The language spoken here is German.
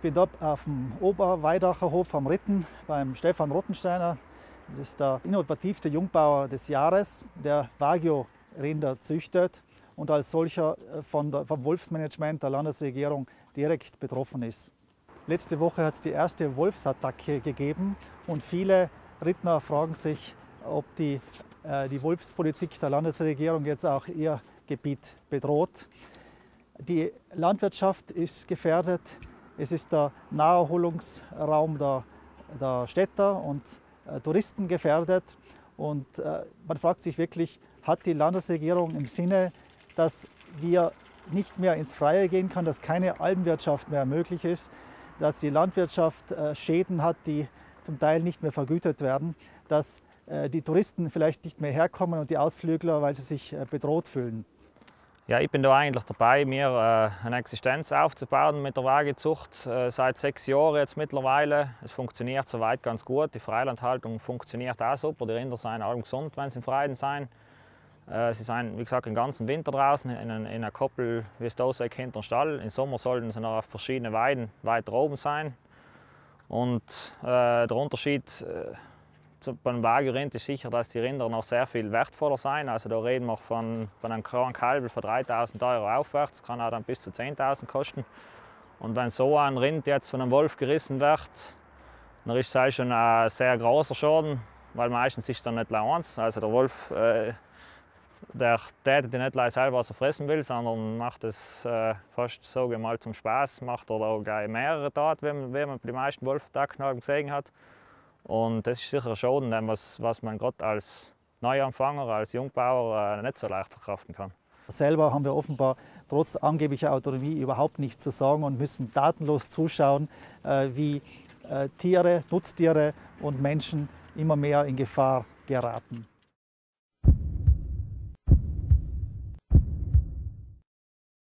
Ich bin dort auf dem Oberweidacher Hof am Ritten beim Stefan Rottensteiner. Das ist der innovativste Jungbauer des Jahres, der Wagyu-Rinder züchtet und als solcher von der, vom Wolfsmanagement der Landesregierung direkt betroffen ist. Letzte Woche hat es die erste Wolfsattacke gegeben und viele Rittner fragen sich, ob die, äh, die Wolfspolitik der Landesregierung jetzt auch ihr Gebiet bedroht. Die Landwirtschaft ist gefährdet, es ist der Naherholungsraum der, der Städter und äh, Touristen gefährdet. Und äh, man fragt sich wirklich, hat die Landesregierung im Sinne, dass wir nicht mehr ins Freie gehen können, dass keine Alpenwirtschaft mehr möglich ist, dass die Landwirtschaft äh, Schäden hat, die zum Teil nicht mehr vergütet werden, dass äh, die Touristen vielleicht nicht mehr herkommen und die Ausflügler, weil sie sich äh, bedroht fühlen. Ja, ich bin da eigentlich dabei, mir äh, eine Existenz aufzubauen mit der Wagezucht. Äh, seit sechs Jahren jetzt mittlerweile. Es funktioniert soweit ganz gut. Die Freilandhaltung funktioniert auch super. Die Rinder sind allem gesund, wenn sie im Freien sind. Äh, sie sind, wie gesagt, den ganzen Winter draußen in, in einer Koppel, wie es da sagt, hinter dem Stall. Im Sommer sollten sie noch auf verschiedenen Weiden weiter oben sein. Und äh, der Unterschied äh, beim Wagyu-Rind ist sicher, dass die Rinder noch sehr viel wertvoller sind. Also da reden wir von, von einem kleinen Kalb von 3.000 Euro aufwärts, kann auch dann bis zu 10.000 kosten. Und wenn so ein Rind jetzt von einem Wolf gerissen wird, dann ist es schon ein sehr großer Schaden, weil meistens ist es dann nicht eins. Also der Wolf, äh, der tätet nicht selber, was er fressen will, sondern macht es äh, fast so mal zum Spaß, macht er auch mehrere Taten, wie man bei den meisten Wolfattacken gesehen hat. Und das ist sicher Schaden, was, was man gerade als Neuanfänger, als Jungbauer äh, nicht so leicht verkraften kann. Selber haben wir offenbar trotz angeblicher Autonomie überhaupt nichts zu sagen und müssen datenlos zuschauen, äh, wie äh, Tiere, Nutztiere und Menschen immer mehr in Gefahr geraten.